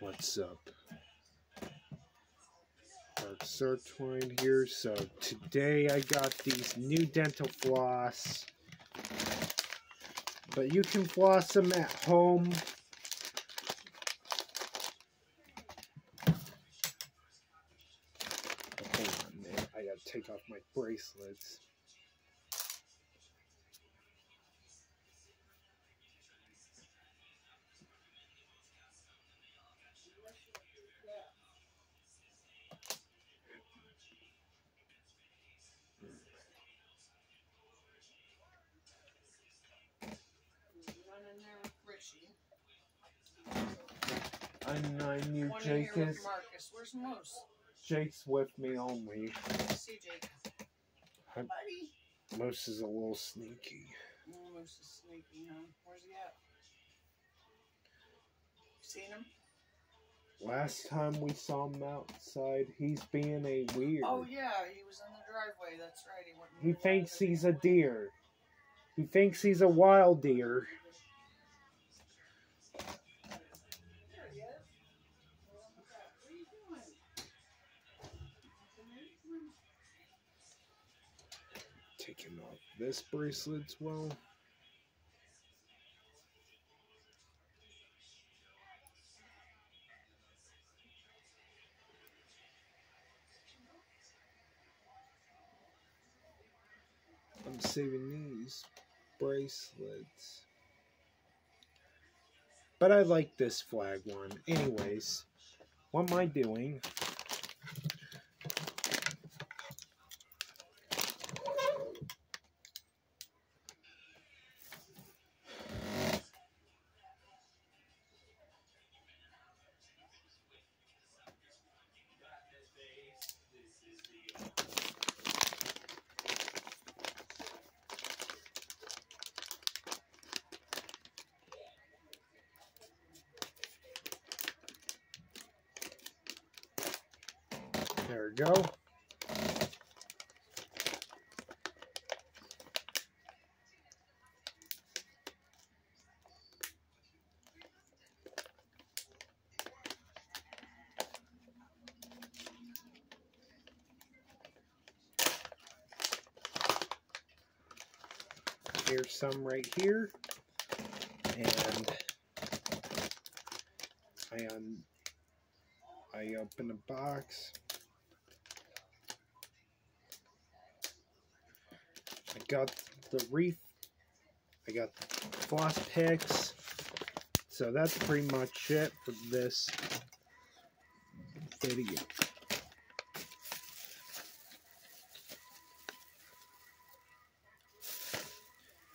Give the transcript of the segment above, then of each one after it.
What's up? Marcus Ortwine here. So today I got these new dental floss. But you can floss them at home. Hold on, man. I gotta take off my bracelets. And I knew in Jake is Marcus. Where's Moose? Jake's with me only. See Jake. I- Buddy. Moose is a little sneaky. Oh, Moose is sneaky, huh? Where's he at? Seen him? Last time we saw him outside, he's being a weird. Oh yeah, he was in the driveway. That's right. He He thinks he's a deer. He thinks he's a wild deer. Taking off this bracelet as well. I'm saving these bracelets. But I like this flag one. Anyways, what am I doing? There we go. Here's some right here. And I I open the box. Got the reef. I got the floss picks. So that's pretty much it for this video.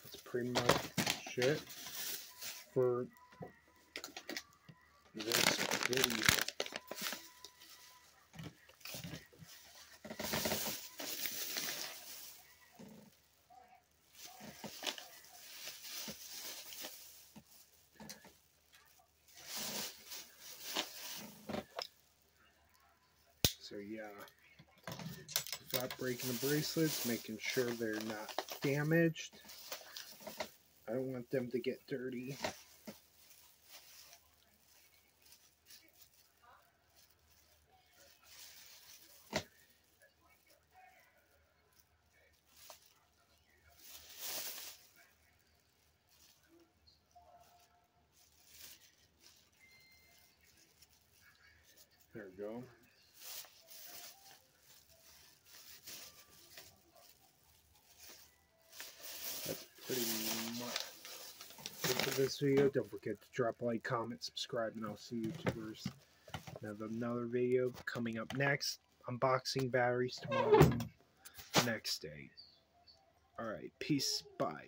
That's pretty much it for this video. Yeah, without breaking the bracelets, making sure they're not damaged. I don't want them to get dirty. There we go. That's pretty much for this video. Don't forget to drop a like, comment, subscribe, and I'll see you YouTubers. Another video coming up next. Unboxing batteries tomorrow. Next day. Alright, peace. Bye.